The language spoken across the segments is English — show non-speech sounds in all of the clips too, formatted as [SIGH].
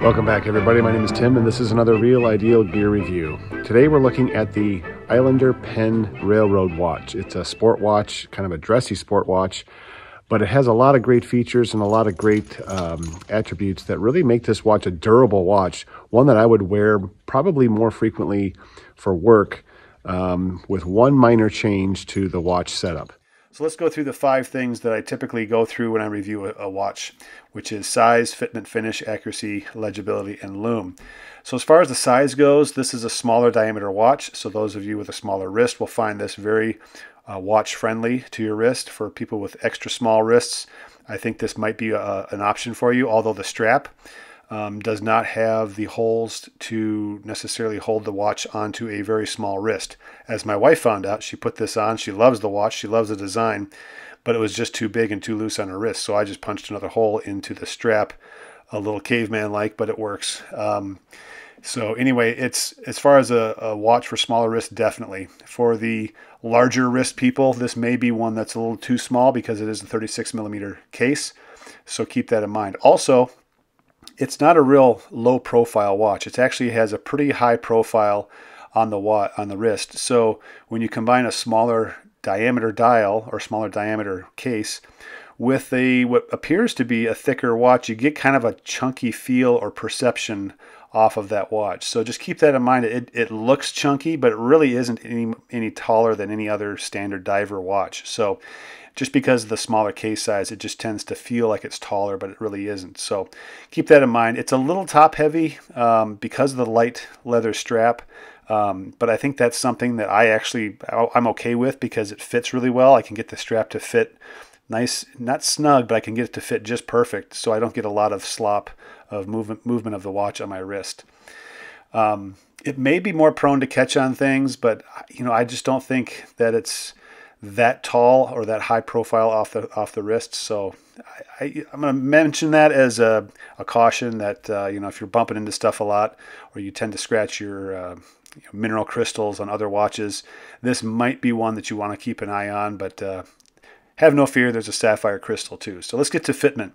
Welcome back, everybody. My name is Tim, and this is another Real Ideal Gear Review. Today, we're looking at the Islander Penn Railroad Watch. It's a sport watch, kind of a dressy sport watch, but it has a lot of great features and a lot of great um, attributes that really make this watch a durable watch, one that I would wear probably more frequently for work um, with one minor change to the watch setup. So let's go through the five things that I typically go through when I review a, a, watch, which is size, fitment, finish, accuracy, legibility, and lume. So as far as the size goes, this is a smaller diameter watch. So those of you with a smaller wrist will find this very uh, watch friendly to your wrist. For people with extra small wrists, I think this might be a, an option for you, although the strap um, does not have the holes to necessarily hold the watch onto a very small wrist. As my wife found out, she put this on. She loves the watch, she loves the design, but it was just too big and too loose on her wrist. So I just punched another hole into the strap, a little caveman like, but it works. Um, so anyway, it's as far as a, a, watch for smaller wrists, definitely. For the larger wrist people, this may be one that's a little too small because it is a 36 millimeter case. So keep that in mind. Also, it's not a real low profile watch. It actually has a pretty high profile on the on the wrist. So when you combine a smaller diameter dial or smaller diameter case with a what appears to be a thicker watch, you get kind of a chunky feel or perception off of that watch. So just keep that in mind. It, it looks chunky, but it really isn't any any taller than any other standard diver watch. So just because of the smaller case size, it just tends to feel like it's taller, but it really isn't. So keep that in mind. It's a little top heavy um, because of the light leather strap. Um, but I think that's something that I actually I'm okay with because it fits really well. I can get the strap to fit nice, not snug, but I can get it to fit just perfect, so I don't get a lot of slop of movement movement of the watch on my wrist. Um, it may be more prone to catch on things, but you know I just don't think that it's that tall or that high profile off the off the wrist. So I, am going to mention that as a, a caution that uh, you know if you're bumping into stuff a lot or you tend to scratch your uh, mineral crystals on other watches, this might be one that you want to keep an eye on. But uh, have no fear, there's a sapphire crystal too. So let's get to fitment.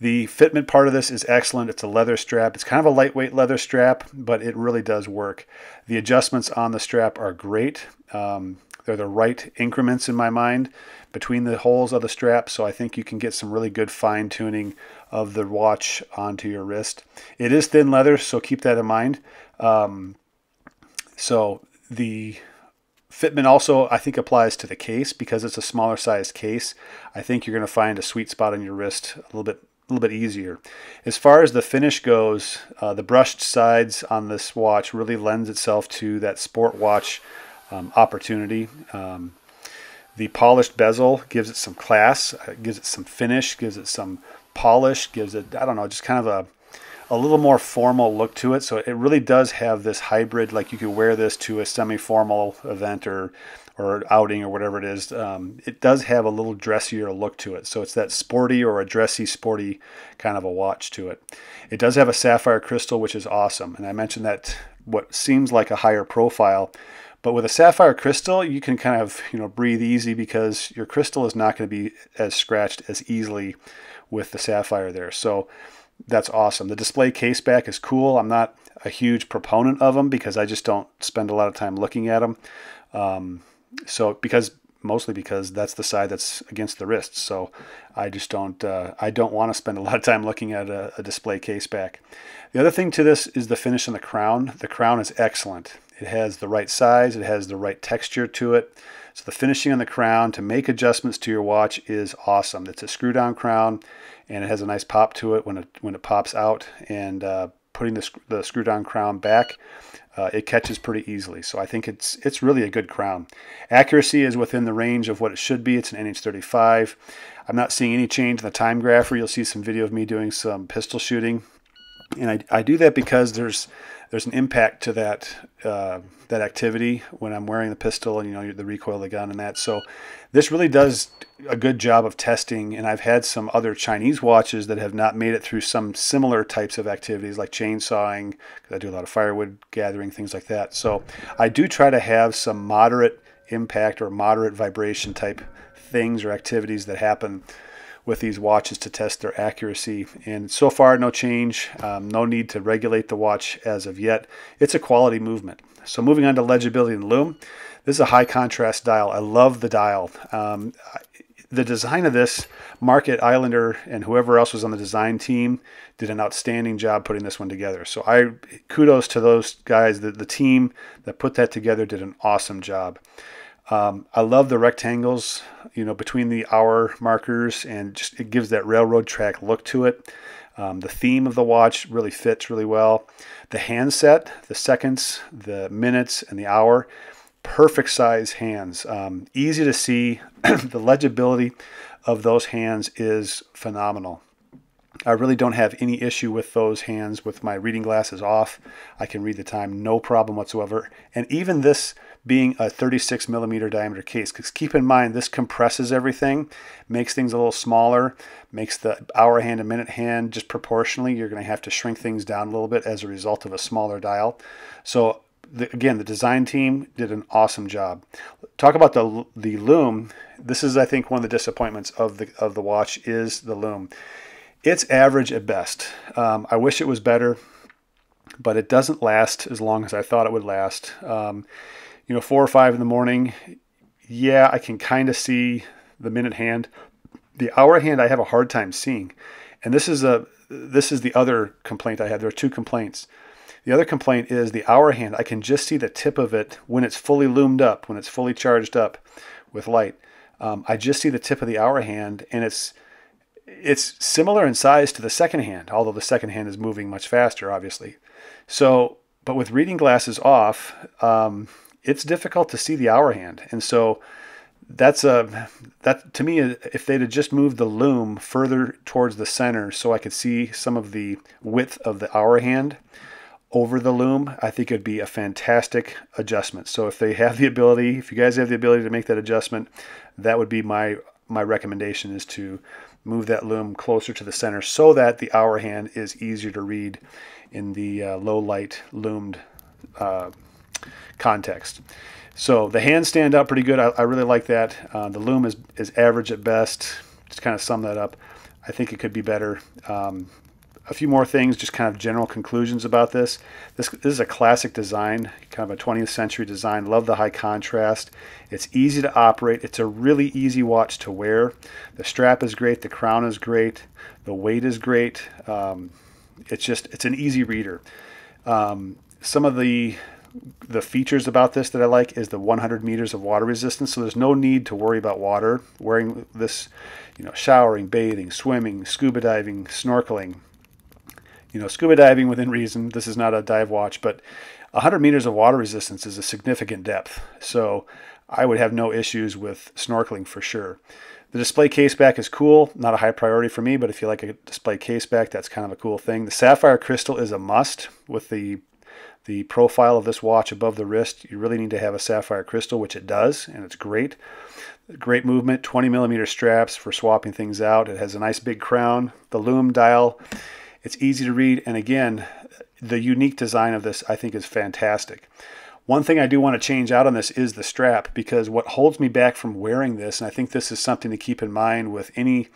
The fitment part of this is excellent. It's a leather strap. It's kind of a lightweight leather strap, but it really does work. The adjustments on the strap are great. Um, they're the right increments in my mind between the holes of the strap, so I think you can get some really good fine tuning of the watch onto your wrist. It is thin leather, so keep that in mind. Um, so the fitment also I think applies to the case because it's a smaller sized case. I think you're going to find a sweet spot on your wrist a little bit a little bit easier. As far as the finish goes, uh, the brushed sides on this watch really lends itself to that sport watch um, opportunity. Um, the polished bezel gives it some class, uh, gives it some finish, gives it some polish, gives it, I don't know, just kind of a, a little more formal look to it. So it really does have this hybrid, like you could wear this to a semi-formal event or or outing or whatever it is. Um, it does have a little dressier look to it. So it's that sporty or a dressy, sporty kind of a watch to it. It does have a sapphire crystal, which is awesome. And I mentioned that what seems like a higher profile but with a sapphire crystal, you can kind of you know breathe easy because your crystal is not going to be as scratched as easily with the sapphire there. So that's awesome. The display case back is cool. I'm not a huge proponent of them because I just don't spend a lot of time looking at them. Um, so because mostly because that's the side that's against the wrist. So I just don't uh, I don't want to spend a lot of time looking at a, a display case back. The other thing to this is the finish on the crown. The crown is excellent. It has the right size, it has the right texture to it. So the finishing on the crown to make adjustments to your watch is awesome. It's a screw down crown and it has a nice pop to it when it when it pops out and uh, putting the, the screw down crown back uh, it catches pretty easily. So I think it's it's really a good crown. Accuracy is within the range of what it should be. It's an NH35. I'm not seeing any change in the time grapher. You'll see some video of me doing some pistol shooting And I, I do that because there's there's an impact to that uh, that activity when I'm wearing the pistol and you know the recoil of the gun and that. So this really does a good job of testing. And I've had some other Chinese watches that have not made it through some similar types of activities like chainsawing because I do a lot of firewood gathering things like that. So I do try to have some moderate impact or moderate vibration type things or activities that happen with these watches to test their accuracy. And so far, no change, um, no need to regulate the watch as of yet. It's a quality movement. So moving on to legibility and lume. This is a high contrast dial. I love the dial. Um, the design of this, Marc at Islander and whoever else was on the design team did an outstanding job putting this one together. So I kudos to those guys. The, the team that put that together did an awesome job. Um, I love the rectangles, you know, between the hour markers, and just it gives that railroad track look to it. Um, the theme of the watch really fits really well. The handset, the seconds, the minutes, and the hour, perfect size hands. Um, easy to see. [CLEARS THROAT] the legibility of those hands is phenomenal. I really don't have any issue with those hands with my reading glasses off. I can read the time no problem whatsoever. And even this being a 36 millimeter diameter case, because keep in mind this compresses everything, makes things a little smaller, makes the hour hand and minute hand just proportionally. You're going to have to shrink things down a little bit as a result of a smaller dial. So the, again, the design team did an awesome job. Talk about the the lume. This is, I think, one of the disappointments of the of the watch is the lume. It's average at best. Um, I wish it was better, but it doesn't last as long as I thought it would last. Um, you know, four or five in the morning, yeah, I can kind of see the minute hand. The hour hand, I have a hard time seeing, and this is a this is the other complaint I had. There are two complaints. The other complaint is the hour hand. I can just see the tip of it when it's fully lumed up, when it's fully charged up with light. Um, I just see the tip of the hour hand, and it's it's similar in size to the second hand, although the second hand is moving much faster, obviously. So, but with reading glasses off, um, it's difficult to see the hour hand, and so that's a that to me if they'd have just moved the lume further towards the center so I could see some of the width of the hour hand over the lume, I think it'd be a fantastic adjustment. So if they have the ability, if you guys have the ability to make that adjustment, that would be my my recommendation is to move that lume closer to the center so that the hour hand is easier to read in the uh, low light lumed uh, context. So the hands stand out pretty good. I, I really like that. Uh, the lume is, is average at best. Just kind of sum that up. I think it could be better. Um, a few more things, just kind of general conclusions about this. This, this is a classic design, kind of a 20th century design. Love the high contrast. It's easy to operate. It's a really easy watch to wear. The strap is great. The crown is great. The weight is great. Um, it's just it's an easy reader. Um, some of the the features about this that I like is the 100 meters of water resistance. So there's no need to worry about water. Wearing this, you know, showering, bathing, swimming, scuba diving, snorkeling, you know, scuba diving within reason. This is not a dive watch, but 100 meters of water resistance is a significant depth. So I would have no issues with snorkeling for sure. The display case back is cool, not a high priority for me, but if you like a display case back, that's kind of a cool thing. The sapphire crystal is a must with the the profile of this watch above the wrist. You really need to have a sapphire crystal, which it does, and it's great. Great movement, 20 millimeter straps for swapping things out. It has a nice big crown. The lume dial it's easy to read, and again, the unique design of this I think is fantastic. One thing I do want to change out on this is the strap because what holds me back from wearing this, and I think this is something to keep in mind with any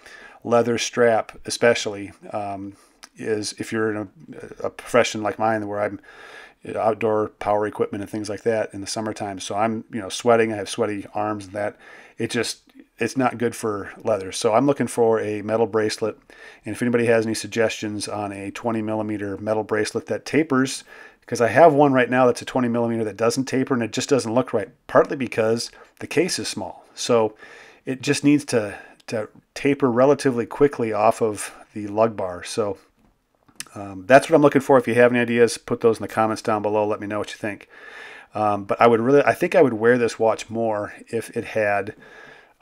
leather strap, especially, um, is if you're in a, a profession like mine where I'm outdoor power equipment and things like that in the summertime. So I'm, you know, sweating. I have sweaty arms and that. It just it's not good for leather. So I'm looking for a metal bracelet. And if anybody has any suggestions on a 20 millimeter metal bracelet that tapers, because I have one right now that's a 20 millimeter that doesn't taper and it just doesn't look right, partly because the case is small. So it just needs to, to taper relatively quickly off of the lug bar. So um, that's what I'm looking for. If you have any ideas, put those in the comments down below. Let me know what you think. Um, but I would really, I think I would wear this watch more if it had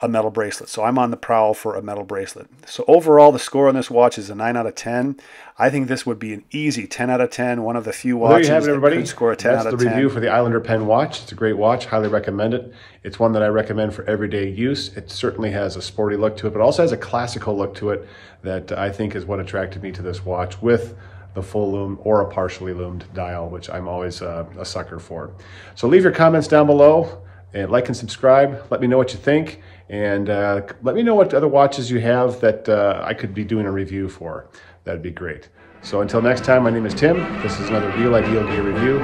a metal bracelet. So I'm on the prowl for a metal bracelet. So overall, the score on this watch is a 9 out of 10. I think this would be an easy 10 out of 10. One of the few watches well, there you have it, everybody. score a 10 That's out of the review for the Islander Penn watch. It's a great watch. Highly recommend it. It's one that I recommend for everyday use. It certainly has a sporty look to it, but also has a classical look to it that I think is what attracted me to this watch with the full lume or a partially lumed dial, which I'm always uh, a sucker for. So leave your comments down below and like and subscribe. Let me know what you think. And uh, let me know what other watches you have that uh, I could be doing a review for. That'd be great. So until next time, my name is Tim. This is another Real Ideal Gear Review.